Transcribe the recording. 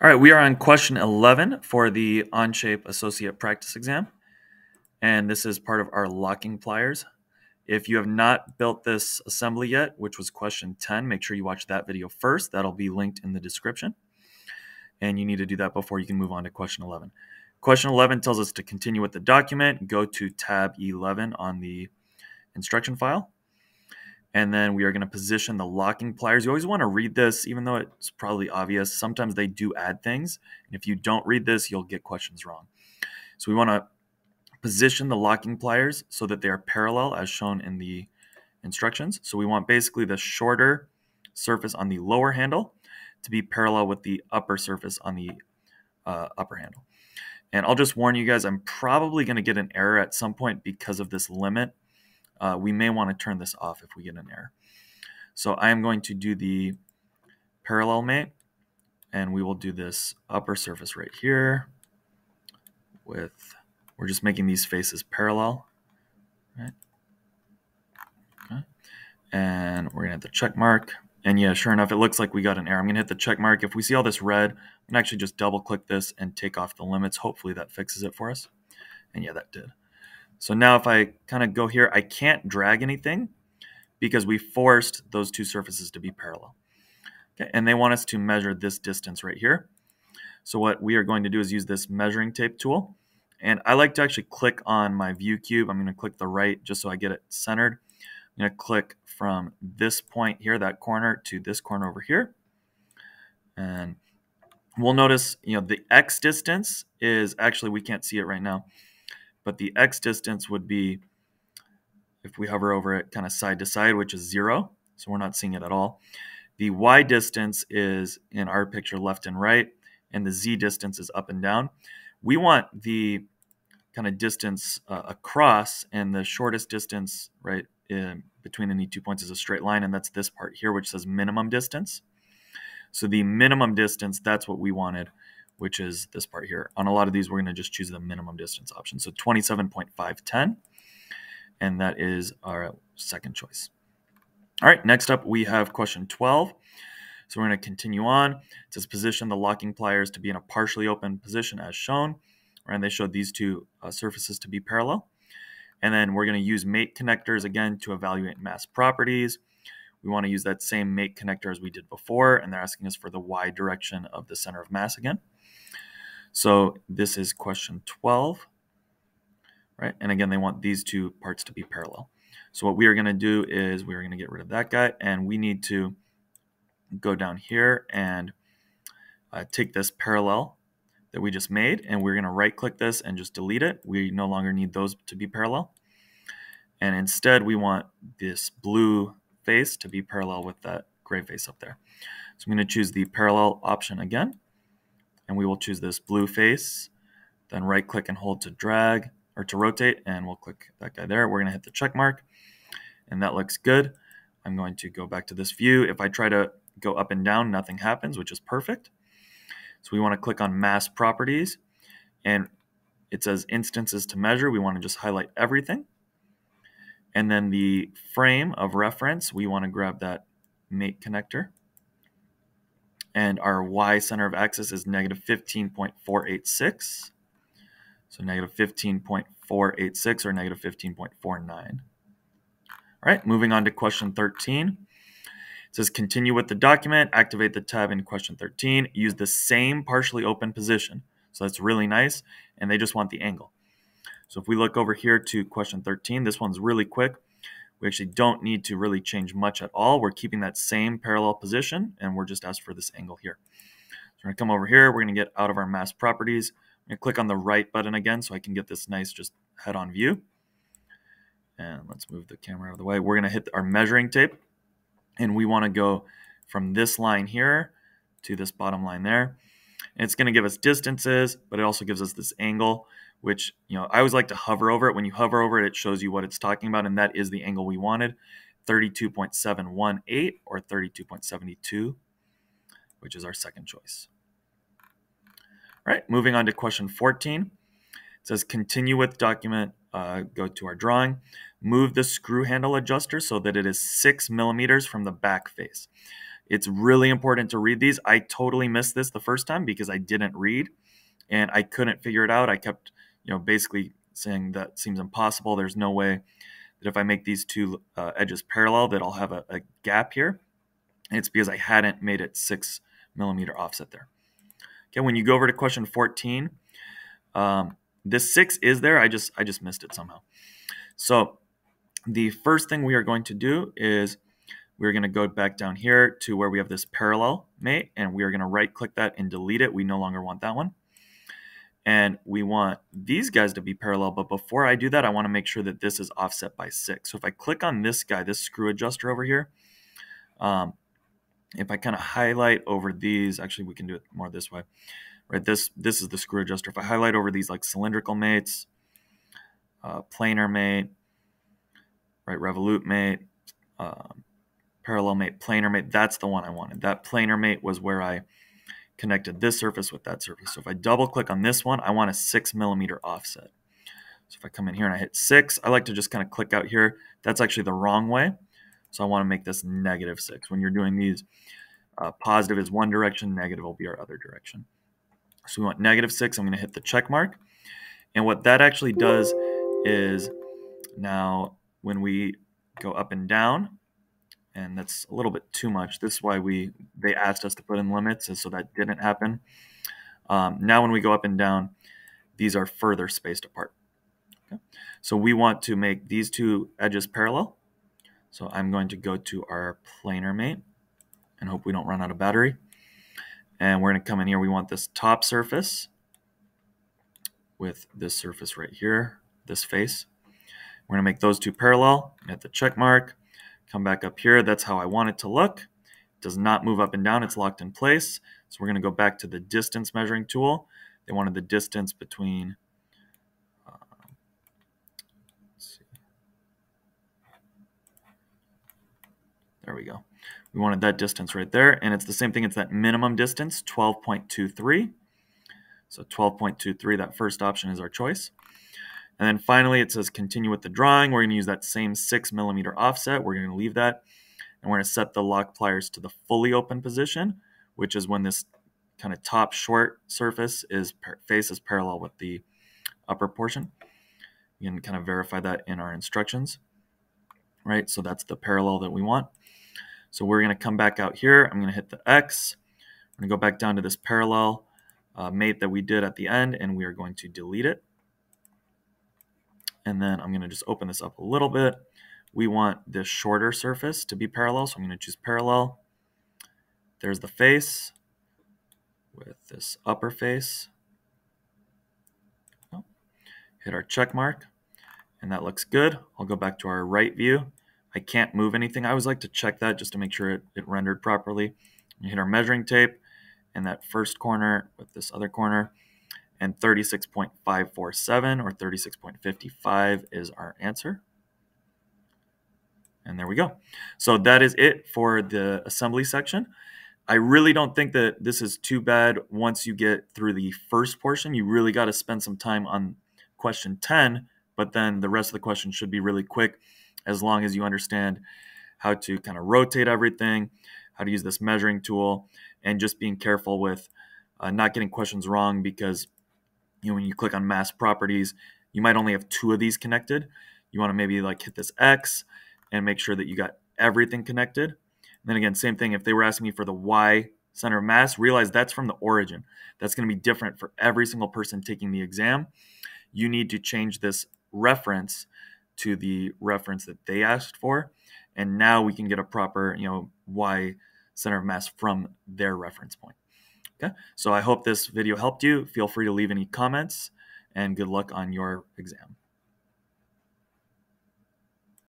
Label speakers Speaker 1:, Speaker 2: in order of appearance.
Speaker 1: All right, we are on question 11 for the Onshape Associate Practice Exam. And this is part of our locking pliers. If you have not built this assembly yet, which was question 10, make sure you watch that video first. That'll be linked in the description. And you need to do that before you can move on to question 11. Question 11 tells us to continue with the document. Go to tab 11 on the instruction file. And then we are going to position the locking pliers. You always want to read this, even though it's probably obvious. Sometimes they do add things. And if you don't read this, you'll get questions wrong. So we want to position the locking pliers so that they are parallel as shown in the instructions. So we want basically the shorter surface on the lower handle to be parallel with the upper surface on the uh, upper handle. And I'll just warn you guys, I'm probably going to get an error at some point because of this limit uh, we may want to turn this off if we get an error. So I am going to do the parallel mate, and we will do this upper surface right here with, we're just making these faces parallel, right? Okay. And we're gonna hit the check mark. And yeah, sure enough, it looks like we got an error. I'm gonna hit the check mark. If we see all this red, I'm gonna actually just double click this and take off the limits. Hopefully that fixes it for us. And yeah, that did. So now if I kind of go here, I can't drag anything because we forced those two surfaces to be parallel. Okay, and they want us to measure this distance right here. So what we are going to do is use this measuring tape tool. And I like to actually click on my view cube. I'm going to click the right just so I get it centered. I'm going to click from this point here, that corner, to this corner over here. And we'll notice, you know, the x distance is actually, we can't see it right now but the x distance would be, if we hover over it, kind of side to side, which is zero. So we're not seeing it at all. The y distance is in our picture left and right, and the z distance is up and down. We want the kind of distance uh, across, and the shortest distance right in between any two points is a straight line, and that's this part here, which says minimum distance. So the minimum distance, that's what we wanted which is this part here. On a lot of these, we're going to just choose the minimum distance option. So 27.510, and that is our second choice. All right, next up we have question 12. So we're going to continue on. It says position the locking pliers to be in a partially open position as shown. And they showed these two uh, surfaces to be parallel. And then we're going to use mate connectors again to evaluate mass properties. We want to use that same mate connector as we did before, and they're asking us for the y direction of the center of mass again. So this is question 12, right? And again, they want these two parts to be parallel. So what we are going to do is we're going to get rid of that guy, and we need to go down here and uh, take this parallel that we just made, and we're going to right-click this and just delete it. We no longer need those to be parallel. And instead, we want this blue face to be parallel with that gray face up there. So I'm going to choose the parallel option again and we will choose this blue face. Then right click and hold to drag or to rotate and we'll click that guy there. We're going to hit the check mark and that looks good. I'm going to go back to this view. If I try to go up and down, nothing happens, which is perfect. So we want to click on mass properties and it says instances to measure. We want to just highlight everything. And then the frame of reference, we want to grab that mate connector and our y center of axis is negative 15.486. So negative 15.486 or negative 15.49. All right, moving on to question 13. It says continue with the document, activate the tab in question 13, use the same partially open position. So that's really nice, and they just want the angle. So if we look over here to question 13, this one's really quick. We actually don't need to really change much at all. We're keeping that same parallel position and we're just asked for this angle here. So we're gonna come over here, we're gonna get out of our mass properties. I'm gonna click on the right button again so I can get this nice just head-on view. And let's move the camera out of the way. We're gonna hit our measuring tape and we wanna go from this line here to this bottom line there. And it's gonna give us distances, but it also gives us this angle which you know I always like to hover over it. When you hover over it, it shows you what it's talking about, and that is the angle we wanted, 32.718 or 32.72, which is our second choice. All right, moving on to question 14. It says continue with document, uh, go to our drawing, move the screw handle adjuster so that it is six millimeters from the back face. It's really important to read these. I totally missed this the first time because I didn't read and I couldn't figure it out. I kept, you know, basically saying that seems impossible. There's no way that if I make these two uh, edges parallel that I'll have a, a gap here. And it's because I hadn't made it six millimeter offset there. Okay, when you go over to question 14, um, this six is there. I just I just missed it somehow. So the first thing we are going to do is we're going to go back down here to where we have this parallel mate, and we are going to right click that and delete it. We no longer want that one. And we want these guys to be parallel, but before I do that, I want to make sure that this is offset by six. So if I click on this guy, this screw adjuster over here, um, if I kind of highlight over these, actually we can do it more this way, right? This this is the screw adjuster. If I highlight over these like cylindrical mates, uh, planar mate, right, revolute mate, um, parallel mate, planar mate, that's the one I wanted. That planar mate was where I connected this surface with that surface. So if I double click on this one, I want a six millimeter offset. So if I come in here and I hit six, I like to just kind of click out here. That's actually the wrong way. So I want to make this negative 6. When you're doing these, uh, positive is one direction, negative will be our other direction. So we want negative 6. I'm going to hit the check mark. And what that actually does is now when we go up and down, and that's a little bit too much. This is why we they asked us to put in limits, and so that didn't happen. Um, now when we go up and down, these are further spaced apart. Okay? So we want to make these two edges parallel. So I'm going to go to our planar mate and hope we don't run out of battery. And we're going to come in here. We want this top surface with this surface right here, this face. We're going to make those two parallel. Hit the check mark. Come back up here. That's how I want it to look. It does not move up and down. It's locked in place. So we're going to go back to the distance measuring tool. They wanted the distance between uh, There we go. We wanted that distance right there. And it's the same thing. It's that minimum distance, 12.23. So 12.23, that first option is our choice. And then finally, it says continue with the drawing. We're going to use that same 6 millimeter offset. We're going to leave that. And we're going to set the lock pliers to the fully open position, which is when this kind of top short surface is face is parallel with the upper portion. You can kind of verify that in our instructions, right? So that's the parallel that we want. So we're going to come back out here. I'm going to hit the X. I'm going to go back down to this parallel uh, mate that we did at the end, and we are going to delete it. And then I'm going to just open this up a little bit. We want this shorter surface to be parallel, so I'm going to choose parallel. There's the face with this upper face. Oh, hit our check mark, and that looks good. I'll go back to our right view I can't move anything. I always like to check that just to make sure it, it rendered properly. We hit our measuring tape and that first corner with this other corner and 36.547 or 36.55 is our answer. And there we go. So that is it for the assembly section. I really don't think that this is too bad once you get through the first portion. You really got to spend some time on question 10, but then the rest of the question should be really quick as long as you understand how to kind of rotate everything, how to use this measuring tool, and just being careful with uh, not getting questions wrong because you know when you click on mass properties, you might only have two of these connected. You want to maybe like hit this X and make sure that you got everything connected. And then again, same thing. If they were asking me for the Y center of mass, realize that's from the origin. That's going to be different for every single person taking the exam. You need to change this reference to the reference that they asked for. And now we can get a proper, you know, Y center of mass from their reference point. Okay, so I hope this video helped you. Feel free to leave any comments and good luck on your exam.